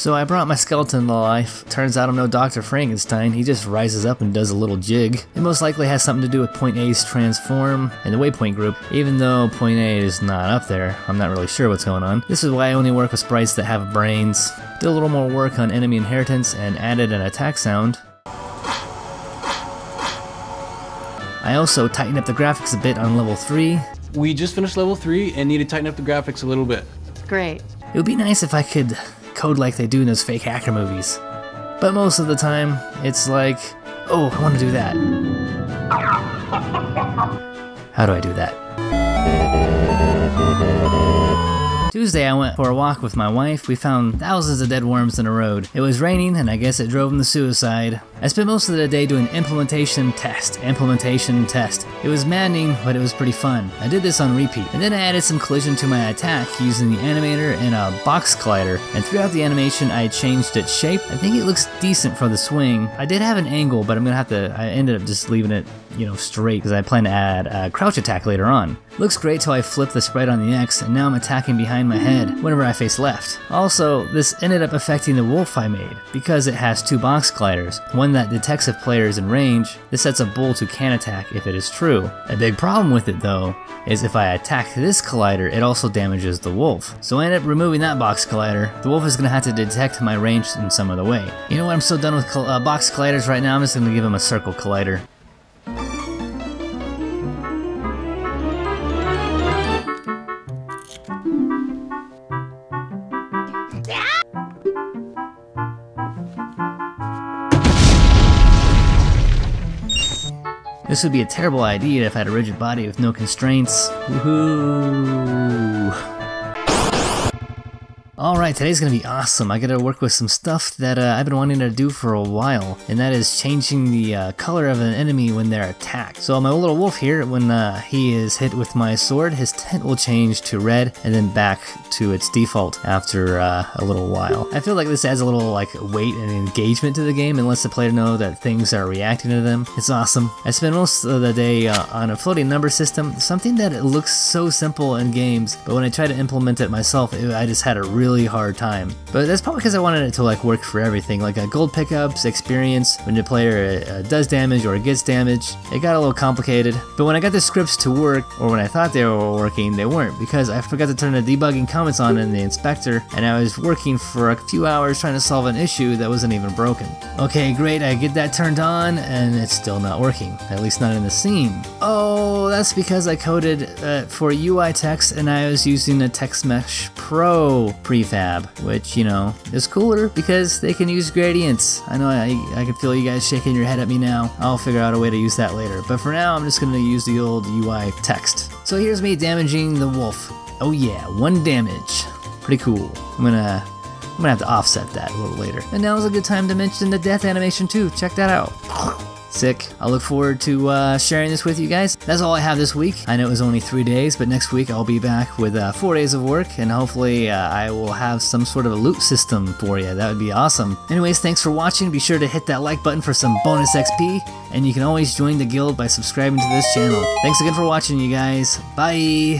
So I brought my skeleton to life. Turns out I'm no Dr. Frankenstein, he just rises up and does a little jig. It most likely has something to do with Point A's transform and the waypoint group. Even though Point A is not up there, I'm not really sure what's going on. This is why I only work with sprites that have brains. Did a little more work on enemy inheritance and added an attack sound. I also tightened up the graphics a bit on level 3. We just finished level 3 and need to tighten up the graphics a little bit. Great. It would be nice if I could code like they do in those fake hacker movies. But most of the time, it's like, oh, I want to do that. How do I do that? Tuesday, I went for a walk with my wife. We found thousands of dead worms in the road. It was raining, and I guess it drove them to suicide. I spent most of the day doing implementation test, implementation test. It was maddening, but it was pretty fun. I did this on repeat, and then I added some collision to my attack using the animator and a box collider. And throughout the animation, I changed its shape. I think it looks decent for the swing. I did have an angle, but I'm gonna have to. I ended up just leaving it, you know, straight because I plan to add a crouch attack later on. Looks great till I flip the sprite on the X, and now I'm attacking behind my head whenever I face left. Also, this ended up affecting the wolf I made, because it has two box colliders, one that detects if player is in range, this sets a bool to can attack if it is true. A big problem with it though, is if I attack this collider, it also damages the wolf. So I end up removing that box collider. The wolf is going to have to detect my range in some other way. You know what, I'm so done with uh, box colliders right now, I'm just going to give him a circle collider. This would be a terrible idea if I had a rigid body with no constraints. Woohoo! Alright, today's gonna be awesome. I gotta work with some stuff that uh, I've been wanting to do for a while, and that is changing the uh, color of an enemy when they're attacked. So my little wolf here, when uh, he is hit with my sword, his tint will change to red and then back to its default after uh, a little while. I feel like this adds a little like weight and engagement to the game and lets the player know that things are reacting to them. It's awesome. I spend most of the day uh, on a floating number system, something that looks so simple in games, but when I try to implement it myself, it, I just had a really really hard time. But that's probably because I wanted it to like work for everything, like a gold pickups, experience, when the player uh, does damage or gets damage. It got a little complicated. But when I got the scripts to work, or when I thought they were working, they weren't because I forgot to turn the debugging comments on in the inspector, and I was working for a few hours trying to solve an issue that wasn't even broken. Okay, great, I get that turned on, and it's still not working, at least not in the scene. Oh, that's because I coded uh, for UI text and I was using a TextMesh Pro pre prefab, which, you know, is cooler because they can use gradients. I know I, I can feel you guys shaking your head at me now. I'll figure out a way to use that later. But for now, I'm just going to use the old UI text. So here's me damaging the wolf. Oh yeah, one damage. Pretty cool. I'm gonna I'm gonna have to offset that a little later. And now is a good time to mention the death animation too. Check that out. Sick. I look forward to uh, sharing this with you guys. That's all I have this week. I know it was only three days, but next week I'll be back with uh, four days of work, and hopefully uh, I will have some sort of a loot system for you. That would be awesome. Anyways, thanks for watching. Be sure to hit that like button for some bonus XP, and you can always join the guild by subscribing to this channel. Thanks again for watching, you guys. Bye!